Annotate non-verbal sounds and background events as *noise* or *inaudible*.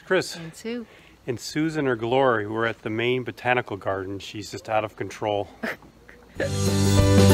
Chris. And Sue. And Susan or Glory, we're at the Maine Botanical Garden. She's just out of control. *laughs*